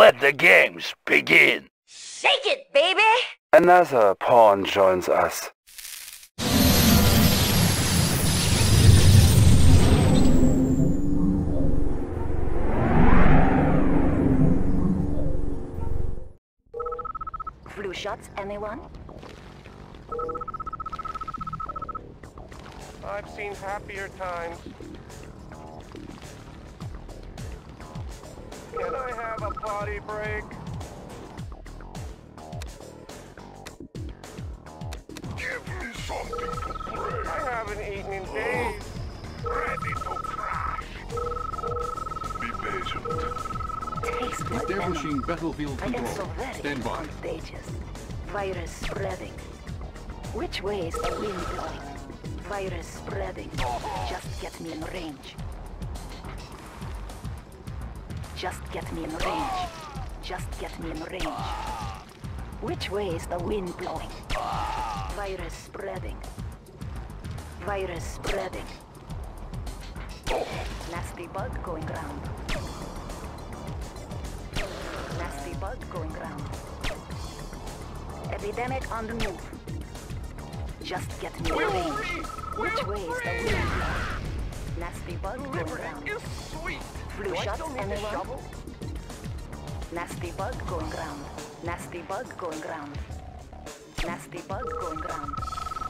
Let the games begin. Shake it, baby! Another pawn joins us. Flu shots, anyone? I've seen happier times. Can I have a potty break? Give me something to play. I haven't eaten in days. Oh. Ready to crash. Be patient. Taste like Establishing venom. battlefield I am control. so very Stand by. contagious. Virus spreading. Which way is the wind blowing? Virus spreading. Just get me in range. Just get me in range. Just get me in range. Which way is the wind blowing? Virus spreading. Virus spreading. Nasty bug going round. Nasty bug going round. Epidemic on the move. Just get me in range. Which way is the wind blowing? Nasty bug going round. is sweet. Flu Do shots, still anyone? a shovel? Nasty bug going round. Nasty bug going round. Nasty bug going round.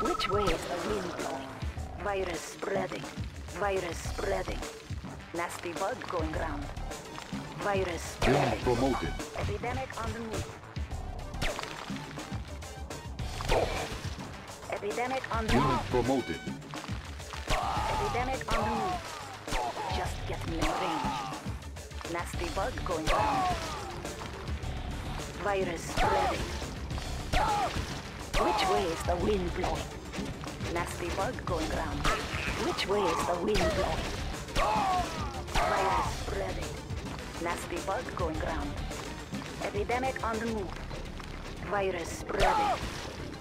Which way is the wind blowing? Virus spreading. Virus spreading. Nasty bug going round. Virus Unit spreading. promoted. Epidemic on the move. Epidemic on the Unit move. promoted. Epidemic on the move. In range. Nasty bug going round. Virus spreading. Which way is the wind blowing? Nasty bug going round. Which way is the wind blowing? Virus spreading. Nasty bug going round. Epidemic on the move. Virus spreading.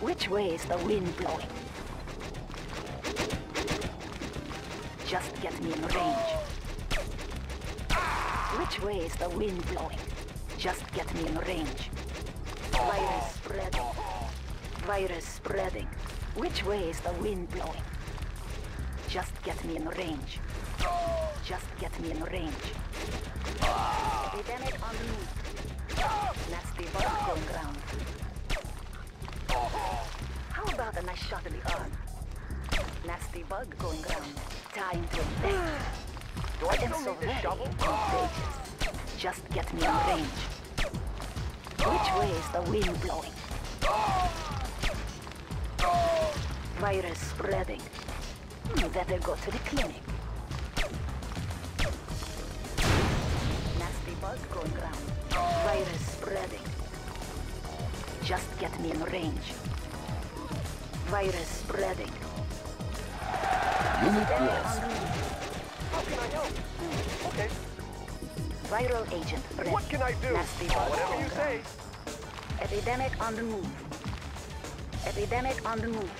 Which way is the wind blowing? Just get me in range. Which way is the wind blowing? Just get me in range. Virus spreading. Virus spreading. Which way is the wind blowing? Just get me in range. Just get me in range. Epidemic on move. Nasty bug going round. How about a nice shot in the arm? Nasty bug going round. Time to infect. Do I I am still so need a very shovel? contagious. Just get me in range. Which way is the wind blowing? Virus spreading. Hmm, better go to the clinic. Nasty bug going round. Virus spreading. Just get me in range. Virus spreading. Unit Epidemic lost. Can I help? Okay, Viral agent ready. what can I do? Whatever you say. Epidemic on the move. Epidemic on the move.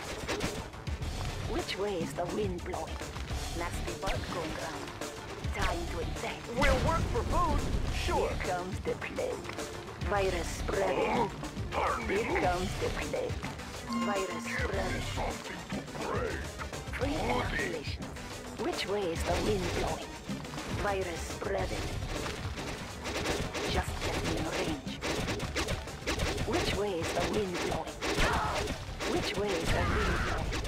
Which way is the wind blowing? Nasty bug going round. Time to infect. We'll work for food. Sure. Here comes the plague. Virus spreading. Oh, Turn me Here comes the plague. Virus spreading. Something to play. Free. Which way is the wind blowing? Virus spreading. Just get in range. Which way is the wind blowing? Which way is the wind blowing?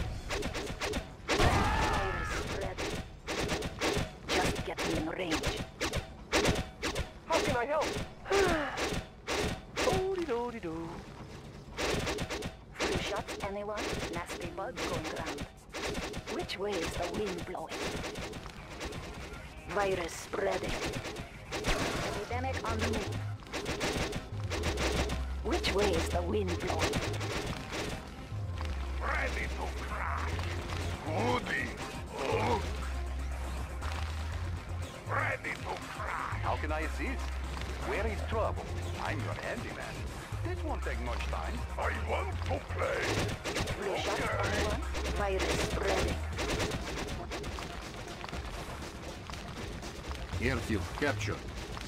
Captured.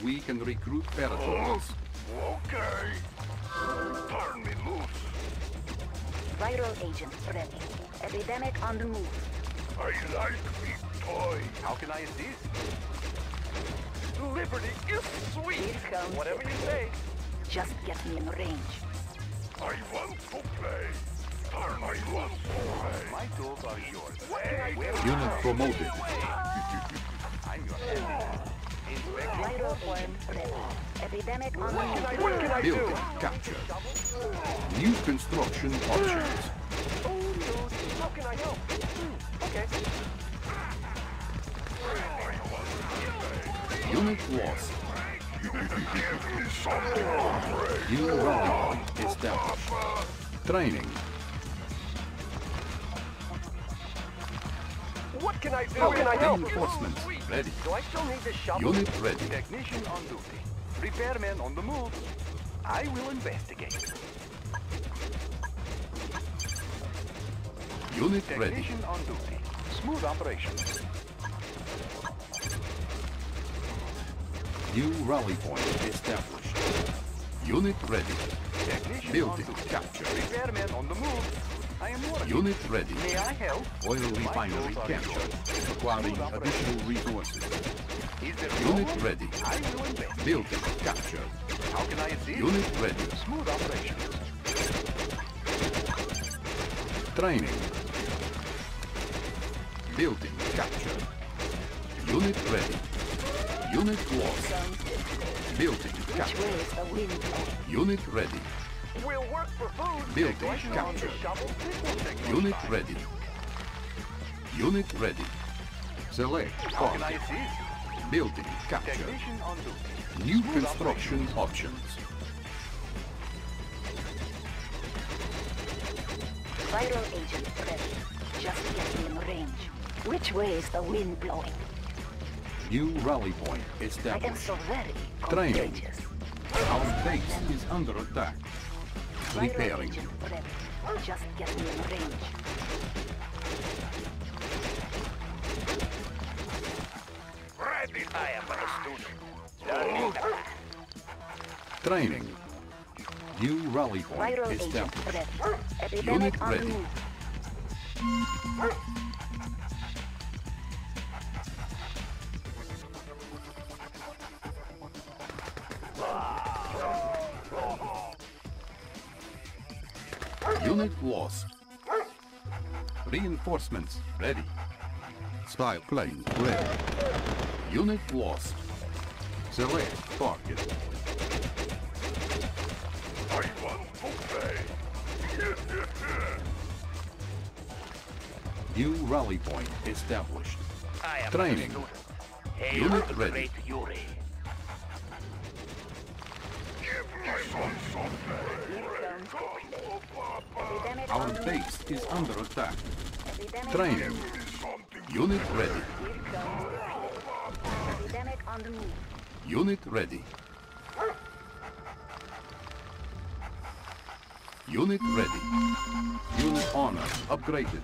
we can recruit paratroopers. Okay. Turn me loose. Viral agent ready. Epidemic on the move. I like big toy. How can I assist? Liberty is sweet. Here comes Whatever you say. Just get me in range. I want to play. Turn I want to play. My tools are yours. Hey, Unit promoted. I'm your handyman. Epidemic on the What can I do? Building captured. New construction options. Oh, dude. How can I help? Okay. Unit lost. New rally established. Training. What can I do? How can I help? Reinforcements ready. Do I still need this shovel? Unit ready. Technician on duty. Repairman on the move. I will investigate. Unit ready. Technician on duty. Smooth operation. New rally point established. Unit ready. Technician on duty. captured. Repairman on the move. I am working. Unit ready. May I help? Oil refinery captured. Acquiring additional resources. Unit problem? ready. I will investigate. Building captured. How can I assist? Unit ready. Smooth operation. Training. Building captured. Unit ready. Unit lost. Building captured. way is the wind blowing? Unit ready. We'll work for food. Building Technician on the captured. shovel. This will take no Unit ready. Unit ready. Select How target. Building captured. Technician on duty. New construction options. Viral agent ready. Just get me in range. Which way is the wind blowing? New rally point I am established. so very Training. contagious. Our base is under attack. Viral Repairing. agent ready. Just get me in range. Ready I am a student. Oh. Training. New rally point Viral agent established. Unit on ready. Unit lost. Reinforcements ready. Spy plane ready. Unit lost. Select target. I want to play. New rally point established. I am Training. a Unit ready. great Yuri. Give me some something. Here comes the play. Epidemic Our base is under attack. Training. Unit ready. Unit ready. Unit ready. Unit honor upgraded.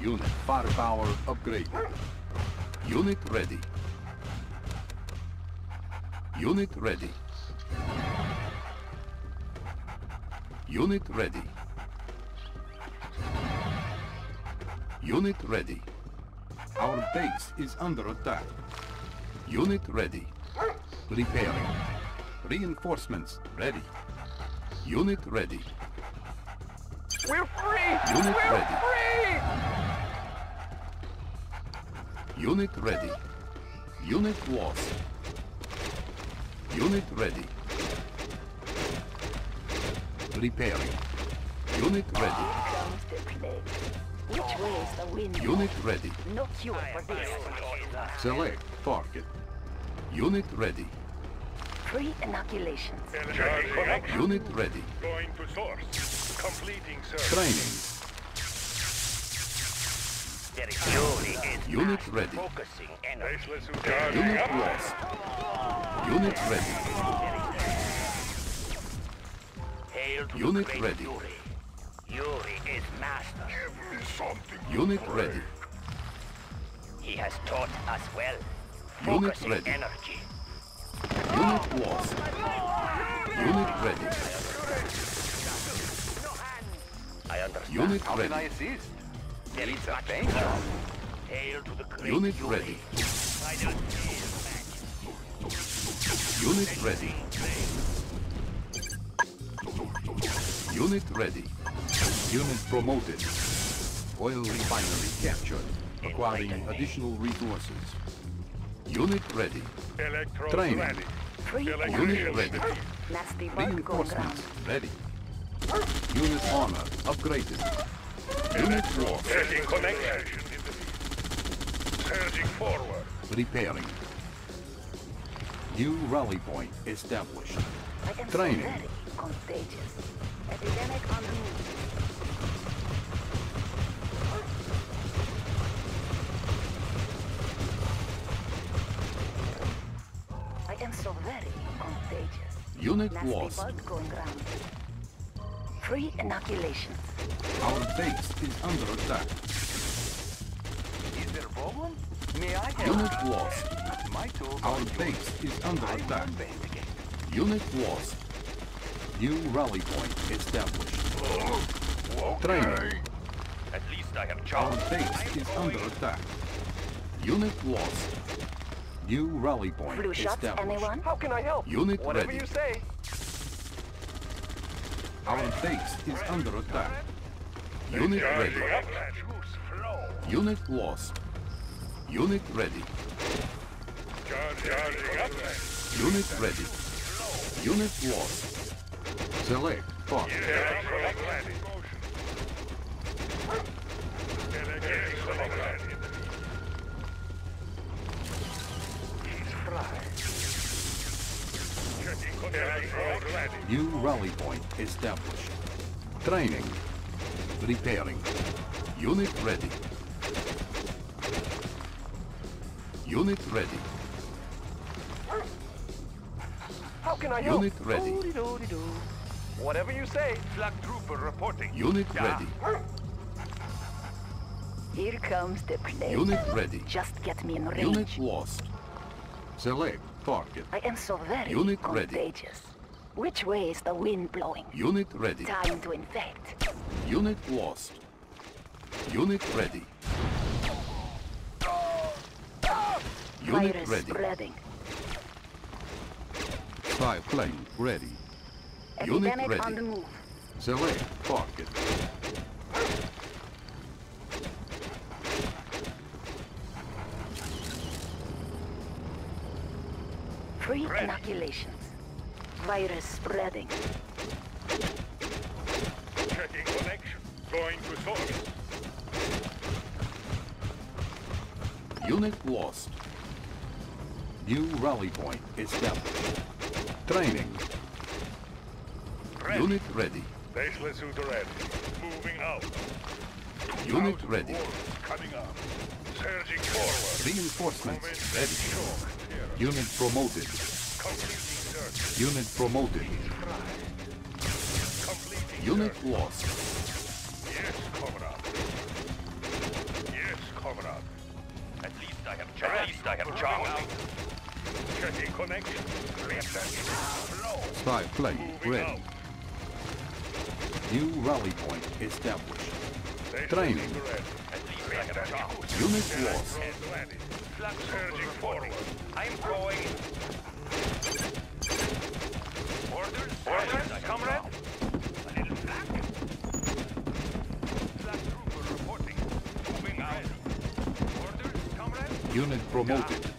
Unit firepower upgraded. Unit ready. Unit ready. Unit ready. Unit ready. Our base is under attack. Unit ready. Repairing. Reinforcements ready. Unit ready. We're free! Unit We're ready. free! Unit ready. Unit lost. Unit ready. Repairing. Unit ready. Comes the play. Which way is the wind Unit ready. No cure for this. Select target. Unit ready. Free inoculations. Unit ready. Going to source. Completing service. Training. There is Yuri is Unit ready. focusing energy. Faceless Unit lost. Unit ready. Hail to Unit the great ready. Yuri. Yuri is master. Give me something. Unit ready. He has taught us well. Unit ready. energy. Unit lost. Unit ready. I understand. Unit How can I assist? There Needs is a much paint to job. learn. Hail to the great Unit Yuri. ready. I don't Unit ready. Unit ready. Unit promoted. Oil refinery captured. Acquiring additional resources. Unit ready. Electrodes Training. ready. Free Unit ready. Nasty bug going Reinforcements ready. Unit armor upgraded. Unit lost. Checking connection. Surging forward. Repairing. New rally point established. I am Training. so very contagious. Epidemic on the move. Contagious. Unit Nasty lost. bug going round. Free inoculations. Our base is under attack. Is there a problem? May I help? Unit lost. My tools Our are yours. base is under I attack. Unit lost. New rally point established. Training. At least I have Our charge. base is under attack. Unit lost. New rally point Flu shots, anyone? How can I help? Unit Whatever ready. you say. Our base is under attack. Unit ready. Charging up. Juice flow. Unit lost. Unit ready. Charging. Unit ready. Unit lost. Select part. New rally point established. Training. Repairing. Unit ready. Unit ready. How can I help? Unit ready. Doody-doody-doo. Whatever you say. Flak trooper reporting. Unit ready. Here comes the plane. Unit ready. Just get me in range. Unit lost. Select target. I am so very Unit ready. contagious. Which way is the wind blowing? Unit ready. Time to infect. Unit lost. Unit ready. Unit Virus ready. spreading. Spy plane ready. Unit ready. on the move. Select target. Inoculations. Virus spreading. Checking connection. Going to source. Unit lost. New rally point established. Training. Ready. Unit ready. Baseless suit ready. Moving out. Unit Thousand ready. coming up. Surging forward. Reinforcements Movement ready. shock. Here. Unit promoted. Completing. Unit promoted. Completing Unit search. lost. Yes, comrade. Yes, comrade. At least I have charge. At least I have charge. Checking connection. Reaction. Flow. Spy plane Moving ready. out. New rally point established. Training. suit ready. At least I have charge. Unit lost. Surging forward. I'm going. Orders? Orders, comrade? A little flag. Flak trooper reporting. Moving out. Orders, comrade? Unit promoted.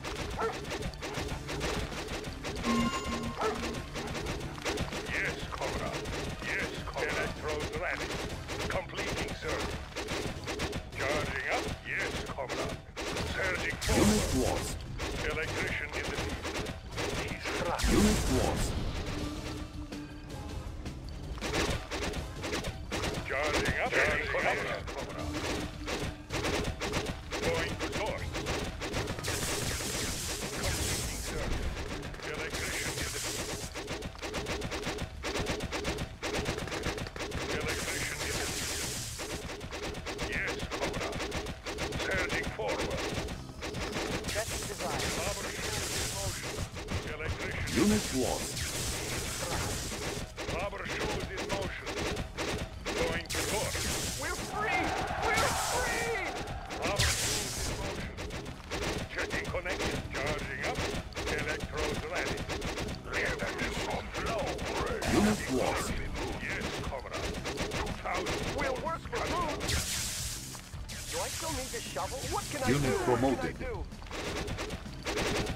Can I Unit promoted.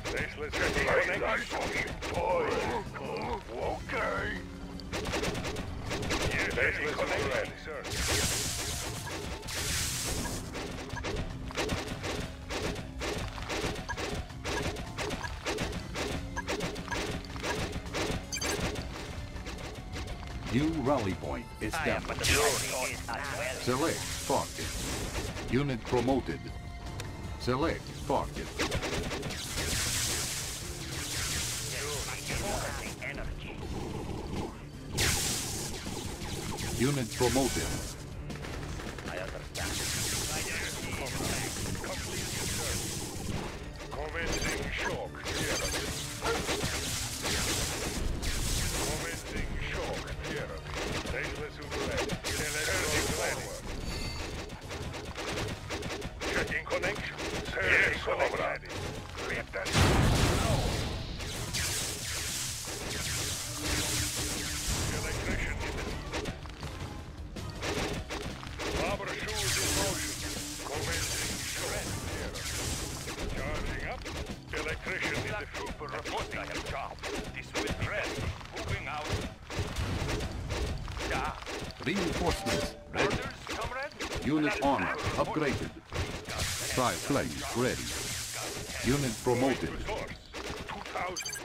Faceless you. Okay. Point established. Select target. Unit promoted. Select target. Unit promoted. Upgraded. Tri-flame ready. Unit promoted. 2,000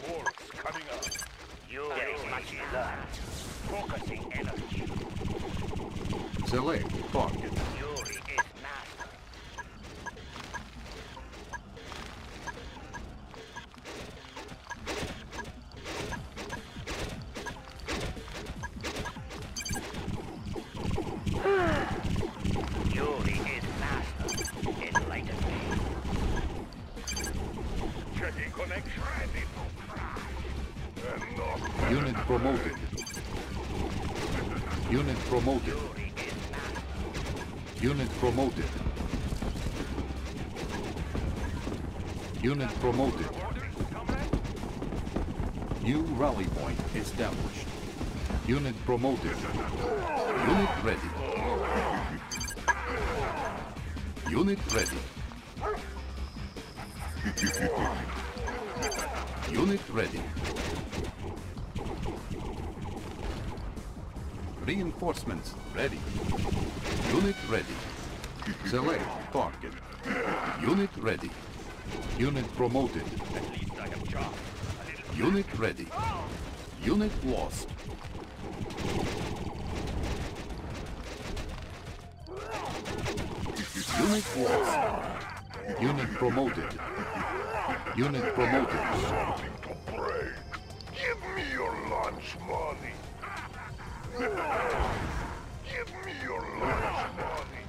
promoted. Unit promoted. Unit promoted. New rally point established. Unit promoted. Unit ready. Unit ready. Unit ready. Reinforcements ready. Unit ready. Select target. Unit ready. Unit promoted. Unit ready. Unit lost. Unit lost. Unit promoted. Unit promoted. Give me your lunch money. Give me your lunch money.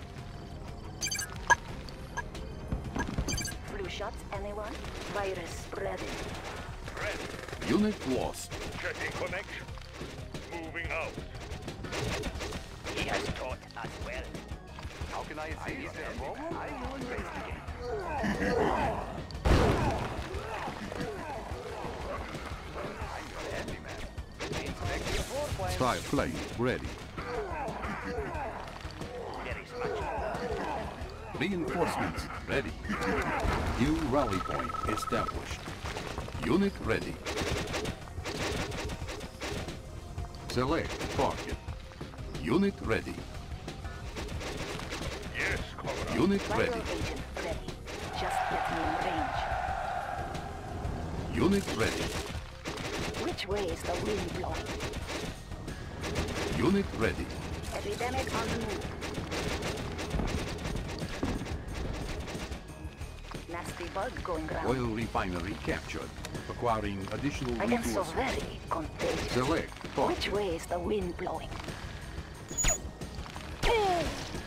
Flu shots, anyone? Virus spreading. Ready. Unit lost. Checking connection. Moving out. He has taught us well. How can I assist you, Robo? I will investigate. Your floor ready. There is much to learn. Reinforcements ready. New rally point established. Unit ready. Select target. Unit ready. Yes, comrade. Unit ready. agent ready. Just get me in range. Unit ready. Which way is the wind blowing? Unit ready. Epidemic on the move. Nasty bug going round. Oil refinery captured. Acquiring additional I am so very contagious. Select Which way is the wind blowing?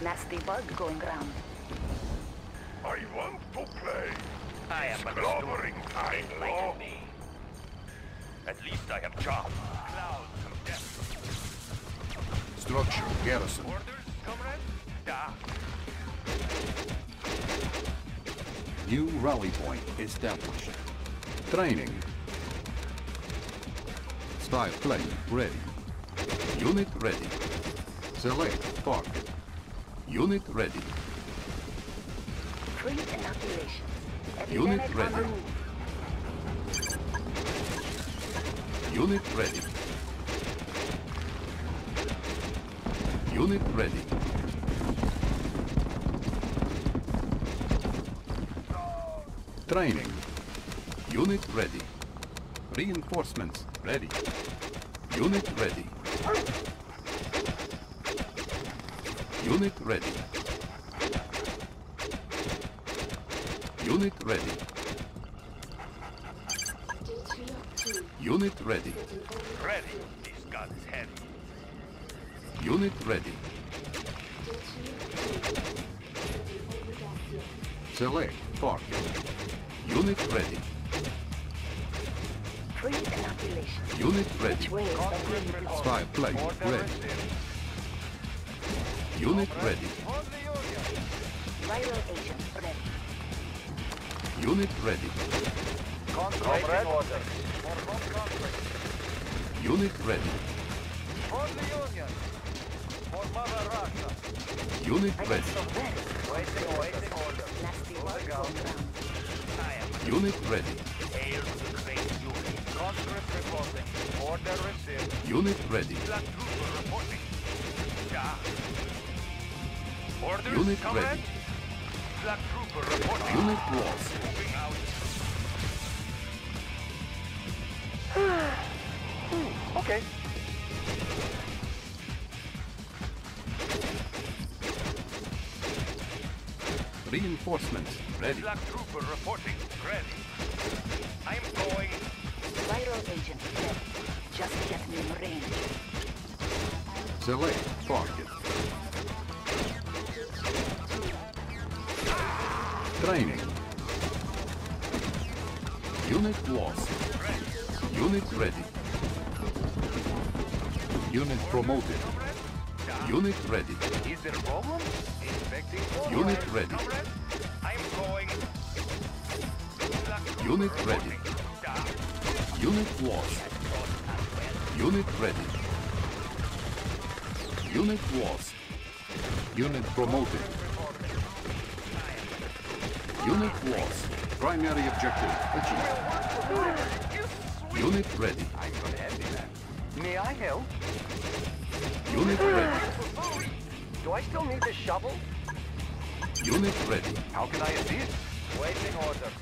Nasty bug going round. I want to play. I am Clobbering time, Enlighten me. At least I have chopped Structure garrison. Orders, comrade? Da. New rally point established. Training. Spy plane ready. Unit ready. Select target. Unit ready. Pre-inoculation. Unit ready. on the move. Unit ready. Unit ready. Training. Unit ready. Reinforcements ready. Unit ready. Unit ready. Unit ready. Unit ready. Ready. This gun is heavy. Unit ready. Select target. Unit ready. Unit ready. Way is the wind blowing? Spy plane ready. Unit ready. Viral agent ready. Unit ready. Comrade orders. Unit ready. For the Union. For Mother Russia. Unit ready. Waiting, waiting orders. Nasty work going round. I am Unit ready. hail to great unit. Conscript reporting. Order received. Unit ready. Flak trooper reporting. Da. Orders, Unit comrade? ready. Flak trooper reporting. Unit lost. Moving out. Okay. Reinforcements ready. Flak trooper reporting. Ready. I am going. Viral agent ready. Just get me in range. Select target. Training. Unit lost. Unit ready. Unit promoted. Unit ready. Is there a problem? Inspecting Unit ready. Comrade, I am going. Unit ready. Unit lost. Unit ready. Unit lost. Unit promoted. Unit lost. Primary objective achieved. Unit ready. I'm not handy man. May I help? Unit ready. Do I still need the shovel? Unit ready. How can I assist? Waiting orders.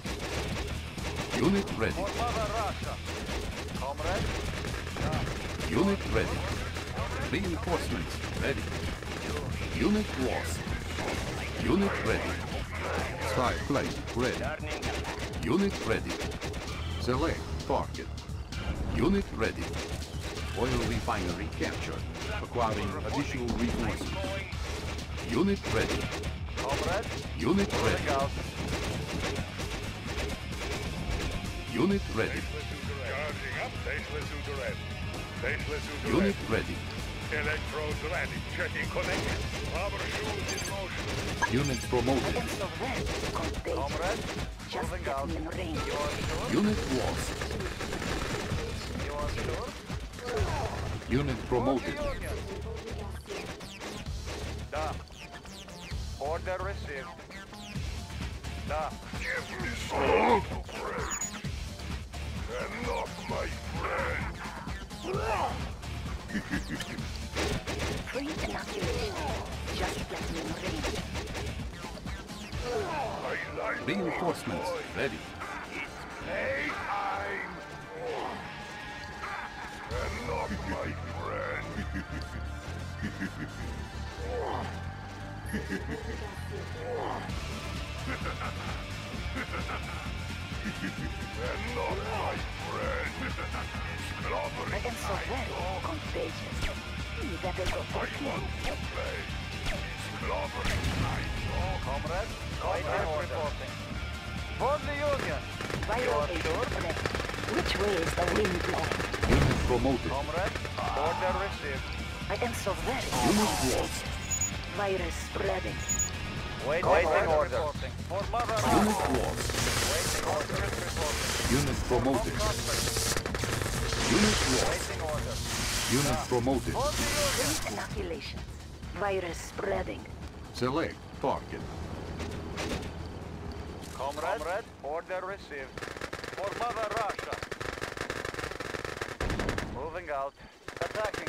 Unit ready. For Mother Russia. Comrade? Unit ready. Reinforcements ready. Unit lost. Unit ready. Spy plane ready. Unit ready. Select target. Unit ready. Oil refinery captured. Acquiring additional resources. Unit ready. Comrade? Unit ready. out. Unit ready. Charging up. Faceless Uter. Faceless Uter Unit ready. Electrodes ready. Checking connection. Rubber shoes in motion. Unit promoted. Against the red. Contagious. Comrade? Just Moving out. in range. You are sure? Unit lost. You are sure? Unit promoted. Da. Order received. Da. Give me some. Enough, my friend. Pre-inoculation. Just get me in range. I like Reinforcements ready. Friend. Enough, my friend. Clobbering Against the red. Contagious. You I quickly. want to play. Clobbering night. Comrade? Waiting reporting. For the Union. You Viral are sure? Which way is the wind blowing? Unit promoted. Comrade, order received. I am so very Unit lost. virus spreading. Wait, waiting order. For mother Unit lost. Waiting order. Unit promoted. Unit lost. Waiting order. Unit promoted. On the unit. Three inoculations. Virus spreading. Select target. Comrade, Comrade, order received. For Mother Russia. Moving out. Attacking.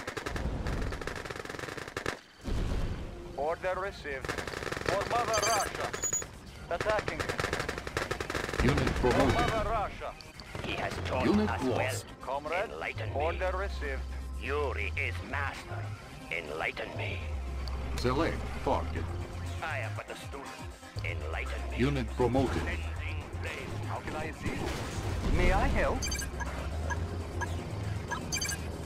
Order received. For Mother Russia. Attacking. Unit For promoted. Mother Russia. He has taught Unit us lost. Comrade, Enlighten me. order received. Yuri is master. Enlighten me. Select target. I am but a student. Enlighten me. Unit promoted. How can I assist? May I help?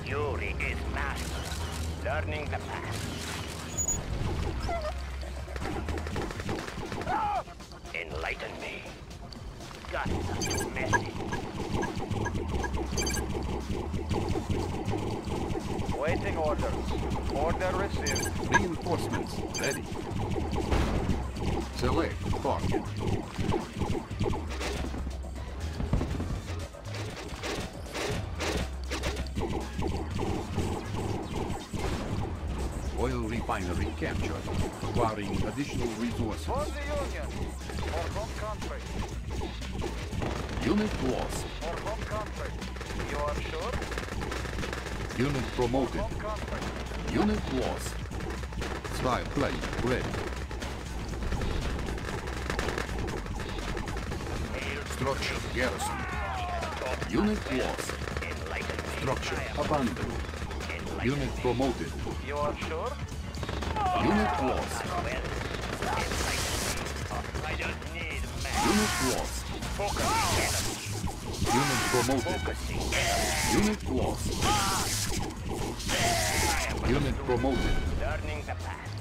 Yuri is master. Learning the path. Enlighten me. Are too messy. Waiting orders. Order received. Reinforcements ready. Select target. Refinery captured. requiring additional For resources. the Union. For home country. Unit lost. For home country. You are sure? Unit promoted. Unit lost. Spy plane ready. Structure garrison. Unit lost. Structure abandoned. Unit promoted. You are sure? Unit lost. Unit lost. Unit promoted. Unit lost. Unit promoted. learning the path.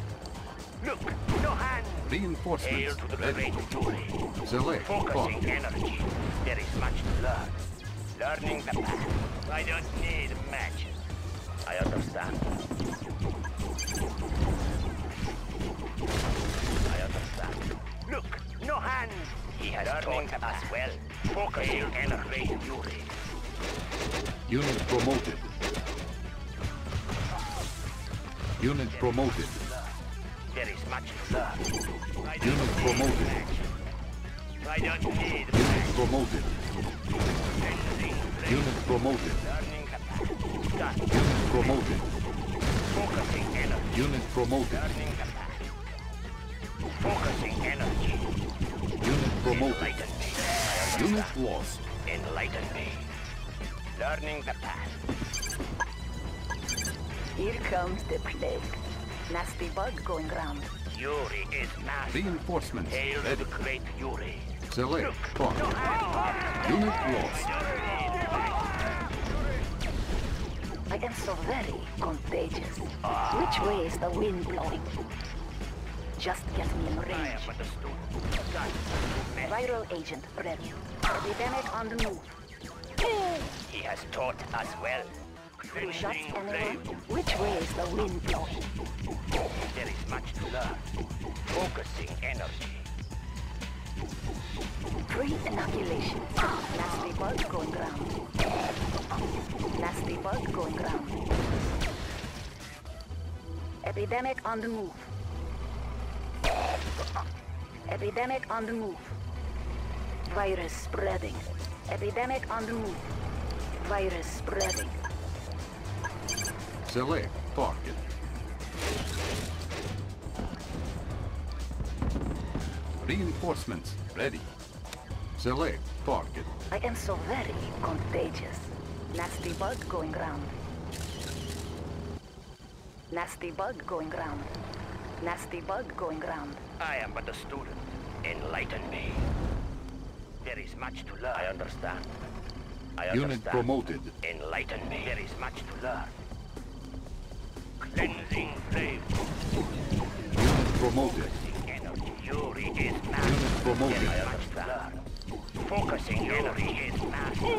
Look, no hand. Hail to the ready. Select Focusing target. energy. There is much to learn. Learning the path. I don't need matches. I understand. Hand. He has Learning taught us well. Focusing energy. Yuri. Unit promoted. Unit promoted. There is much to learn. I don't Unit need promoted. matches. I don't need Unit promoted. Cleansing. Unit promoted. Learning the path. Unit promoted. Focusing energy. Unit promoted. Learning the path. Focusing energy. Unit promoted. Enlighten me. Unit lost. Enlighten me. Learning the path. Here comes the plague. Nasty bug going round. Yuri is master. Reinforcements Hail to ready. the great Yuri. Select target. Unit lost. I am so very contagious. Which way is the wind blowing? Just get me in range. but a student. Gun. Mess. Viral agent ready. Epidemic on the move. He has taught us well. Cleansing anyone? Which way is the wind blowing? There is much to learn. Focusing energy. Three inoculations. Nasty bug going round. Nasty bug going round. Epidemic on the move. Epidemic on the move. Virus spreading. Epidemic on the move. Virus spreading. Select target. Reinforcements ready. Select target. I am so very contagious. Nasty bug going round. Nasty bug going round. Nasty bug going round. I am but a student. Enlighten me. There is much to learn. I understand. I Unit understand. promoted. Enlighten me. There is much to learn. Cleansing flame. Unit promoted. Energy. Yuri is master. Unit promoted. There is much to learn. Focusing energy is master.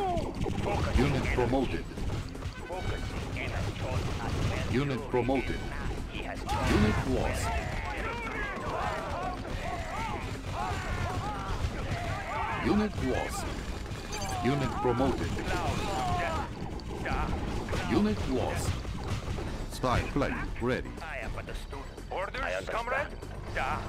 Focusing Unit enemy. promoted. Focusing energy Taught us. Unit Fury promoted. Unit lost. Unit lost. Unit promoted. Unit lost. Spy plane ready. I am but a student. Orders, I understand. comrade? Da.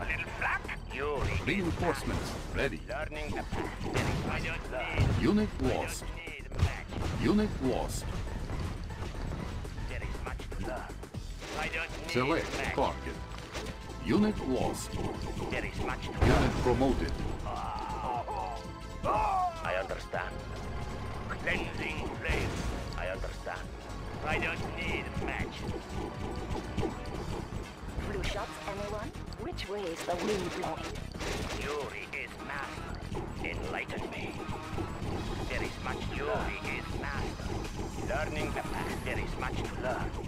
A little flak? Yuri Reinforcements ready. learning the path. I don't need. Unit lost. don't need matches. Unit lost. There is much to learn. I don't Select target. Unit lost. There is much to. Unit promoted. I understand. Cleansing flame. I understand. I don't need matches. Flu shots, anyone? Which way is the wind blowing? Yuri is master. Enlighten me. There is much Yuri is master. Learning the path. There is much to learn.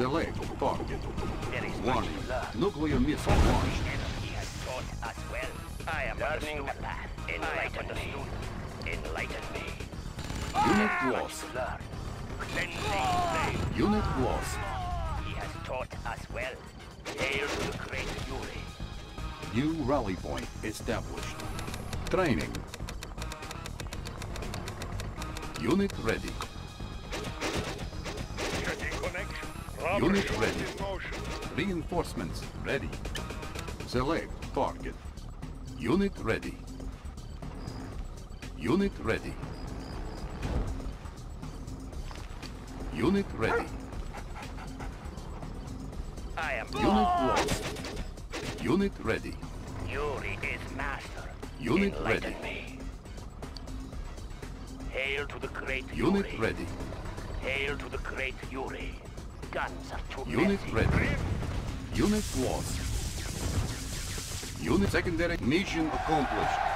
Select target. There is Warning. much to learn. Nuclear missile The launched. enemy has taught us well. I am learning the path. Enlighten me. Enlighten me. Unit ah, Much lost. to learn. Cleansing ah. flame. Unit lost. He has taught us well. Hail to the great Yuri. New rally point established. Training. Unit ready. Rubber Unit ready. Reinforcements ready. Select target. Unit ready. Unit ready. Unit ready. I am Unit lost. Unit ready. Yuri is master. Unit Enlighten ready. me. Hail to the great Unit Yuri. ready. Hail to the great Yuri. Guns are too Unit ready. Unit lost. Unit secondary mission accomplished.